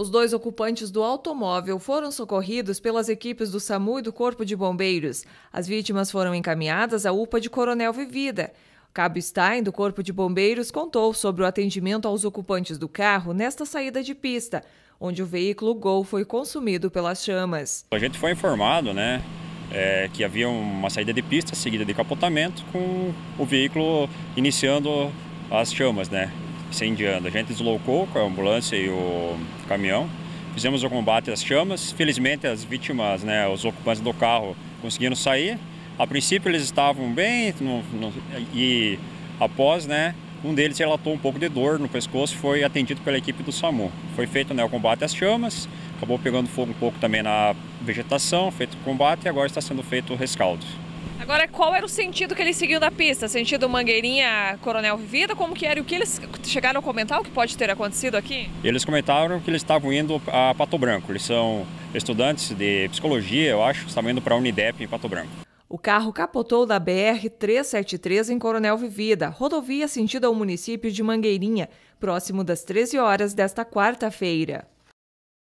Os dois ocupantes do automóvel foram socorridos pelas equipes do SAMU e do Corpo de Bombeiros. As vítimas foram encaminhadas à UPA de Coronel Vivida. Cabo Stein, do Corpo de Bombeiros, contou sobre o atendimento aos ocupantes do carro nesta saída de pista, onde o veículo Gol foi consumido pelas chamas. A gente foi informado, né, é, que havia uma saída de pista seguida de capotamento com o veículo iniciando as chamas, né incendiando. A gente deslocou com a ambulância e o caminhão, fizemos o combate às chamas. Felizmente as vítimas, né, os ocupantes do carro conseguiram sair. A princípio eles estavam bem no, no, e após, né, um deles relatou um pouco de dor no pescoço e foi atendido pela equipe do SAMU. Foi feito né, o combate às chamas, acabou pegando fogo um pouco também na vegetação, feito o combate e agora está sendo feito o rescaldo. Agora, qual era o sentido que eles seguiam da pista? Sentido Mangueirinha, Coronel Vivida? Como que era? E o que eles chegaram a comentar? O que pode ter acontecido aqui? Eles comentaram que eles estavam indo a Pato Branco. Eles são estudantes de psicologia, eu acho, estavam indo para a Unidep em Pato Branco. O carro capotou da BR-373 em Coronel Vivida, rodovia sentido ao município de Mangueirinha, próximo das 13 horas desta quarta-feira.